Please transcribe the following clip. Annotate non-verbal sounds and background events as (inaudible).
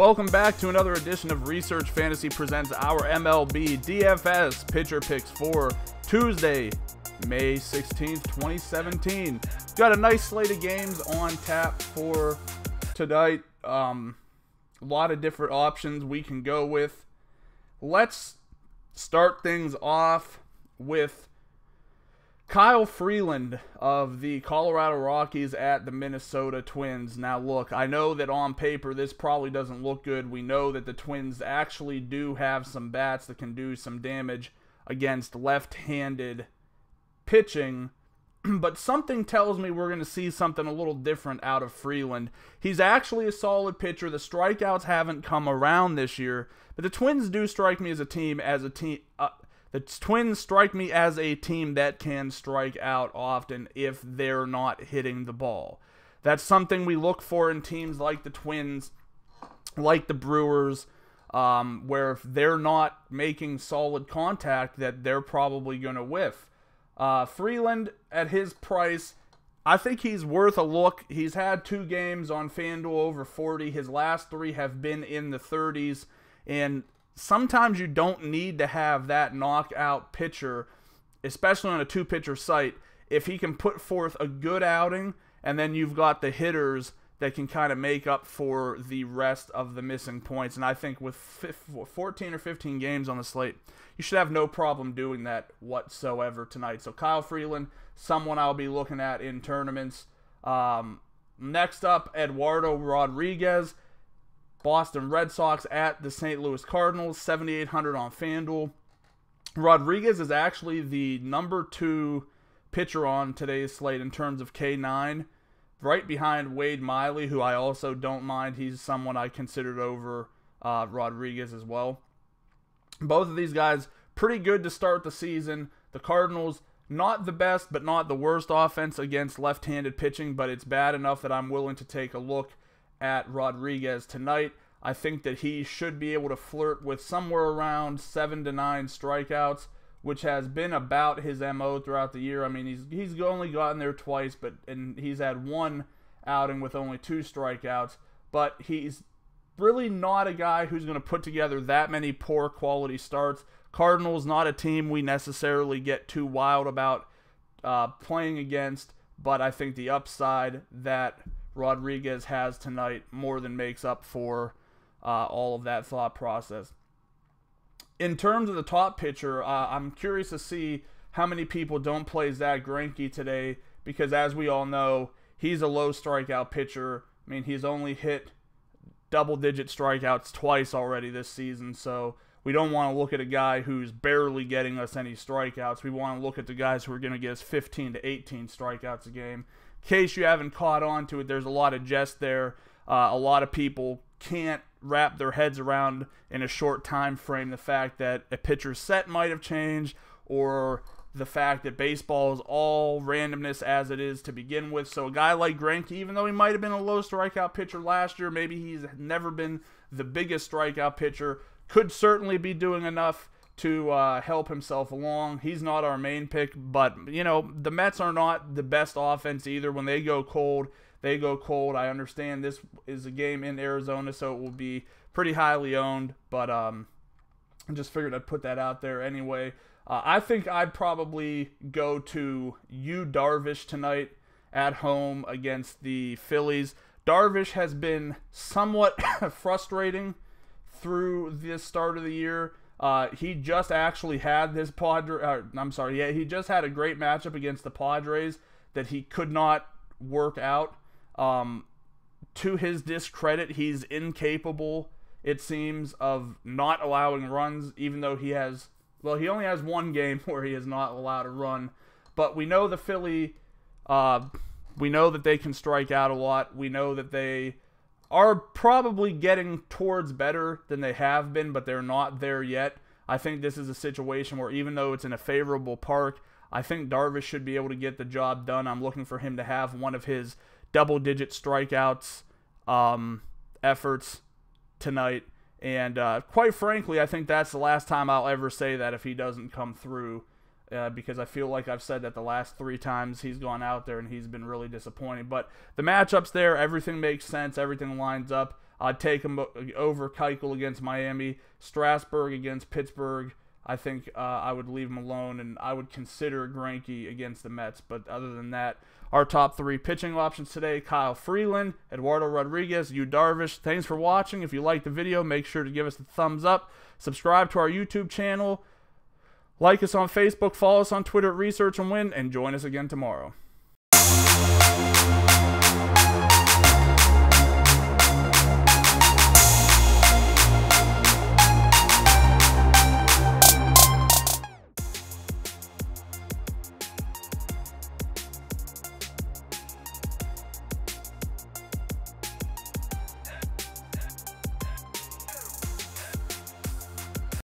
Welcome back to another edition of Research Fantasy Presents our MLB DFS Pitcher Picks for Tuesday, May 16th, 2017. Got a nice slate of games on tap for tonight. Um, a lot of different options we can go with. Let's start things off with Kyle Freeland of the Colorado Rockies at the Minnesota Twins. Now, look, I know that on paper this probably doesn't look good. We know that the Twins actually do have some bats that can do some damage against left handed pitching. (clears throat) But something tells me we're going to see something a little different out of Freeland. He's actually a solid pitcher. The strikeouts haven't come around this year, but the Twins do strike me as a team as a team uh, the Twins strike me as a team that can strike out often if they're not hitting the ball. That's something we look for in teams like the Twins, like the Brewers, um, where if they're not making solid contact, that they're probably going to whiff. Uh, Freeland, at his price, I think he's worth a look. He's had two games on FanDuel over 40. His last three have been in the 30s. And sometimes you don't need to have that knockout pitcher, especially on a two pitcher site, if he can put forth a good outing and then you've got the hitters that can kind of make up for the rest of the missing points. And I think with 14 or 15 games on the slate, you should have no problem doing that whatsoever tonight. So Kyle Freeland, someone I'll be looking at in tournaments. Um, next up, Eduardo Rodriguez. Boston Red Sox at the St. Louis Cardinals, 7,800 on FanDuel. Rodriguez is actually the number two pitcher on today's slate in terms of K9, right behind Wade Miley, who I also don't mind. He's someone I considered over uh, Rodriguez as well. Both of these guys pretty good to start the season. The Cardinals, not the best, but not the worst offense against left handed pitching, but it's bad enough that I'm willing to take a look at Rodriguez tonight. I think that he should be able to flirt with somewhere around seven to nine strikeouts, which has been about his mo throughout the year. I mean, he's he's only gotten there twice, but and he's had one outing with only two strikeouts. But he's really not a guy who's going to put together that many poor quality starts. Cardinals not a team we necessarily get too wild about uh, playing against, but I think the upside that Rodriguez has tonight more than makes up for uh, all of that thought process. In terms of the top pitcher, uh, I'm curious to see how many people don't play Zack Greinke today because, as we all know, he's a low strikeout pitcher. I mean, he's only hit double digit strikeouts twice already this season, so we don't want to look at a guy who's barely getting us any strikeouts. We want to look at the guys who are going to get us 15 to 18 strikeouts a game case you haven't caught on to it, there's a lot of jest there. Uh, a lot of people can't wrap their heads around in a short time frame the fact that a pitcher's set might have changed or the fact that baseball is all randomness as it is to begin with. So a guy like Greinke, even though he might have been a low strikeout pitcher last year, maybe he's never been the biggest strikeout pitcher, could certainly be doing enough to uh, help himself along. He's not our main pick, but you know the Mets are not the best offense either. When they go cold, they go cold. I understand this is a game in Arizona, so it will be pretty highly owned. But um, I just figured I'd put that out there anyway. Uh, I think I'd probably go to Yu Darvish tonight at home against the Phillies. Darvish has been somewhat (laughs) frustrating through this start of the year. Uh, he just actually had this Padre. Uh, I'm sorry, yeah, he just had a great matchup against the Padres that he could not work out. Um, to his discredit, he's incapable, it seems, of not allowing runs, even though he has. Well, he only has one game (laughs) where he is not allowed to run. But we know the Philly. Uh, we know that they can strike out a lot. We know that they are probably getting towards better than they have been, but they're not there yet. I think this is a situation where even though it's in a favorable park, I think Darvish should be able to get the job done. I'm looking for him to have one of his double digit strikeouts um, efforts tonight. And uh, quite frankly, I think that's the last time I'll ever say that if he doesn't come through uh, because I feel like I've said that the last three times he's gone out there and he's been really disappointing. But the matchups there, everything makes sense, everything lines up. I'd take him over Keuchel against Miami, Strasburg against Pittsburgh. I think uh, I would leave him alone, and I would consider Greinke against the Mets. But other than that, our top three pitching options today: Kyle Freeland, Eduardo Rodriguez, Yu Darvish. Thanks for watching. If you liked the video, make sure to give us a thumbs up. Subscribe to our YouTube channel. Like us on Facebook, follow us on Twitter at Research and Win, and join us again tomorrow.